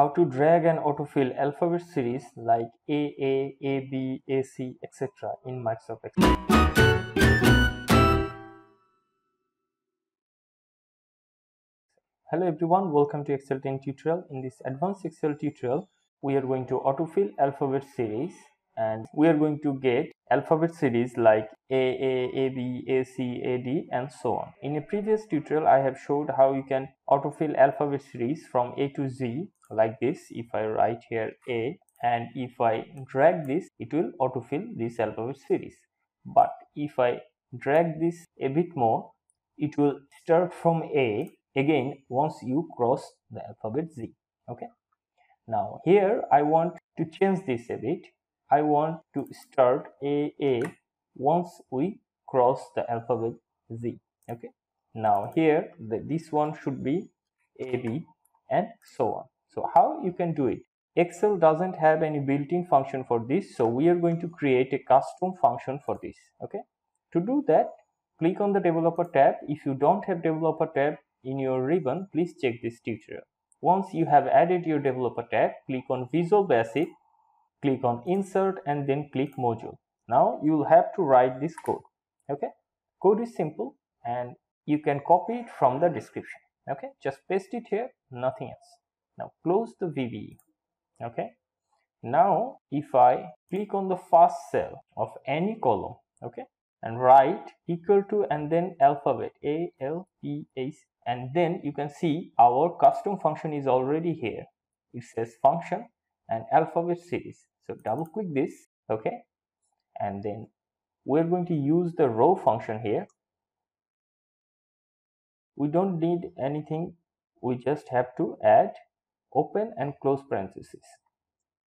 how to drag and autofill alphabet series like AA, AB, AC, etc. in Microsoft Excel. Hello everyone, welcome to Excel 10 tutorial. In this advanced Excel tutorial, we are going to autofill alphabet series and we are going to get alphabet series like AA, AB, AC, AD and so on. In a previous tutorial I have showed how you can autofill alphabet series from A to Z like this if I write here A and if I drag this it will autofill this alphabet series. But if I drag this a bit more it will start from A again once you cross the alphabet Z. Okay. Now here I want to change this a bit I want to start AA once we cross the alphabet Z. Okay. Now here the, this one should be AB and so on. So how you can do it? Excel doesn't have any built-in function for this. So we are going to create a custom function for this. Okay. To do that, click on the developer tab. If you don't have developer tab in your ribbon, please check this tutorial. Once you have added your developer tab, click on Visual Basic click on insert and then click module. Now you will have to write this code okay? Code is simple and you can copy it from the description okay? Just paste it here nothing else. Now close the VBE okay? Now if I click on the first cell of any column okay? And write equal to and then alphabet A L P H and then you can see our custom function is already here. It says function and alphabet series so double click this, okay? And then we're going to use the row function here. We don't need anything. We just have to add open and close parenthesis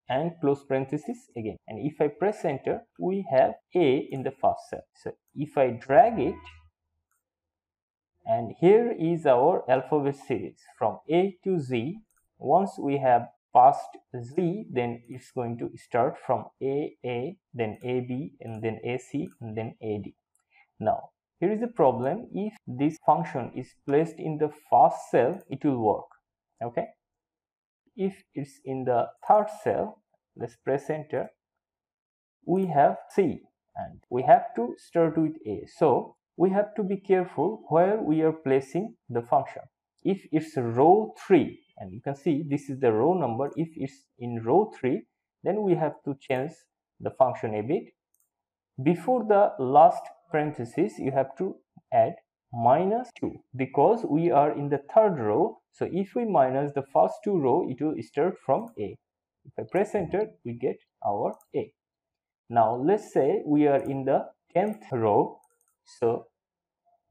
and close parenthesis again. And if I press enter, we have A in the first cell. So if I drag it, and here is our alphabet series from A to Z. Once we have past z then it's going to start from a a then ab and then ac and then ad now here is a problem. If this function is placed in the first cell it will work okay? If it's in the third cell let's press enter we have c and we have to start with a. So we have to be careful where we are placing the function if it's row 3 and you can see this is the row number if it's in row 3 then we have to change the function a bit. Before the last parenthesis you have to add minus 2 because we are in the third row. So if we minus the first two row it will start from a. If i press enter we get our a. Now let's say we are in the 10th row. So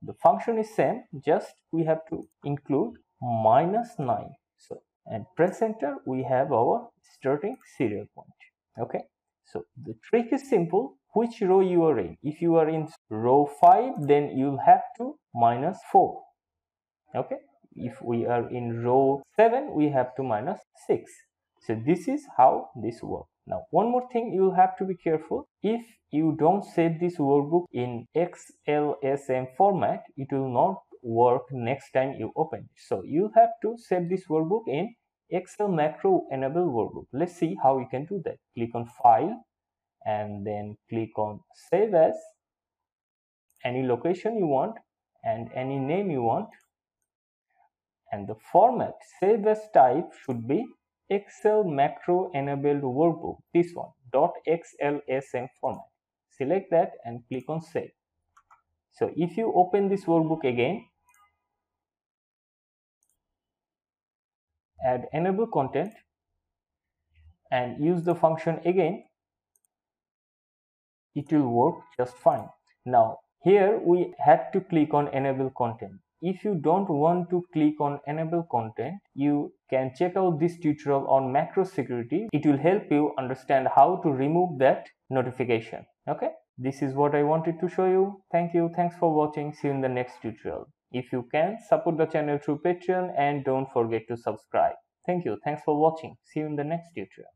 the function is same just we have to include minus 9 so and press enter we have our starting serial point okay? So the trick is simple. Which row you are in? If you are in row 5 then you'll have to minus 4 okay? If we are in row 7 we have to minus 6 so this is how this works now one more thing you'll have to be careful if you don't save this workbook in XLSM format it will not work next time you open it. So you have to save this workbook in Excel macro enable workbook. Let's see how you can do that. Click on file and then click on save as any location you want and any name you want and the format save as type should be Excel macro enabled workbook this one .dot .xlsm format. Select that and click on save. So if you open this workbook again add enable content and use the function again it will work just fine. Now here we had to click on enable content if you don't want to click on enable content you can check out this tutorial on macro security it will help you understand how to remove that notification okay this is what i wanted to show you thank you thanks for watching see you in the next tutorial if you can, support the channel through Patreon and don't forget to subscribe. Thank you. Thanks for watching. See you in the next tutorial.